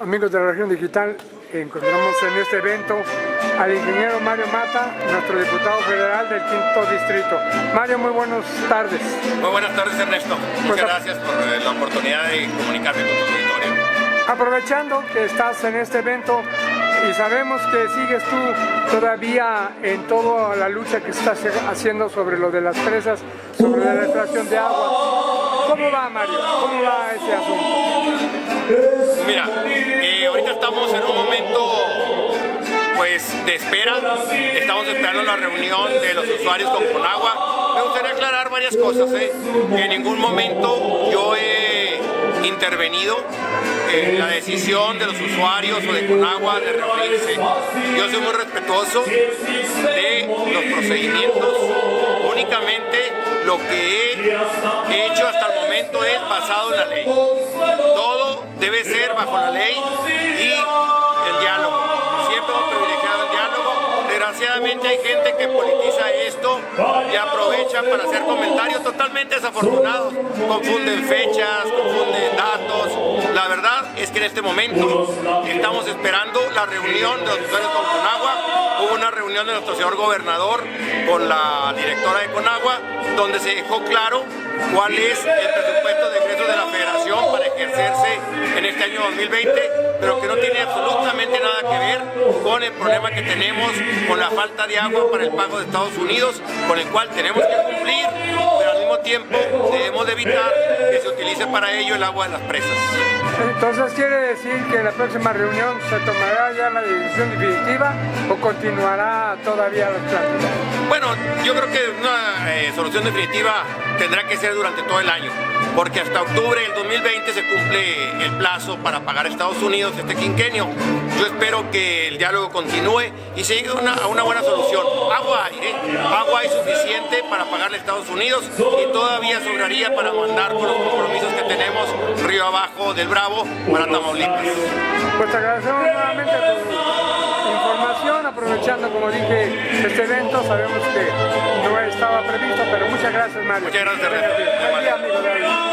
amigos de la región digital, encontramos en este evento al ingeniero Mario Mata, nuestro diputado federal del quinto distrito. Mario, muy buenas tardes. Muy buenas tardes Ernesto. Muchas Pues, gracias por eh, la oportunidad de comunicarme con tu auditorio. Aprovechando que estás en este evento y sabemos que sigues tú todavía en toda la lucha que estás haciendo sobre lo de las presas, sobre la extracción de agua. ¿Cómo va, Mario? ¿Cómo va ese asunto? Mira, eh, ahorita estamos en un momento pues de espera. Estamos esperando la reunión de los usuarios con Conagua. Me gustaría aclarar varias cosas. ¿eh? En ningún momento yo he intervenido en la decisión de los usuarios o de Conagua de reunirse. Yo soy muy respetuoso de los procedimientos. Únicamente lo que he hecho hasta el momento es basado en la ley. Bajo la ley y el diálogo. Siempre hemos privilegiado el diálogo. Desgraciadamente hay gente que politiza esto y aprovecha para hacer comentarios totalmente desafortunados. Confunden fechas, confunden datos. La verdad es que en este momento estamos esperando la reunión de los usuarios con Conagua. Hubo una reunión de nuestro señor gobernador con la directora de Conagua, donde se dejó claro cuál es el presupuesto en este año 2020, pero que no tiene absolutamente nada que ver con el problema que tenemos con la falta de agua para el pago de Estados Unidos, con el cual tenemos que cumplir, pero al mismo tiempo debemos de evitar que se utilice para ello el agua de las presas. Entonces quiere decir que en la próxima reunión se tomará ya la decisión definitiva o continuará todavía las pláticas. Bueno, yo creo que una eh, solución definitiva tendrá que ser durante todo el año, porque hasta octubre del 2020 se cumple el plazo para pagar a Estados Unidos este quinquenio. Yo espero que el diálogo continúe y se llegue a una, buena solución. Agua hay, ¿eh? agua hay suficiente para pagarle a Estados Unidos y todavía sobraría para mandar con los compromisos que tenemos río abajo del Bravo para Tamaulipas. Pues agradecemos nuevamente tu información, aprovechando, como dije, este evento. Sabemos que gracias, Mario. Muchas gracias.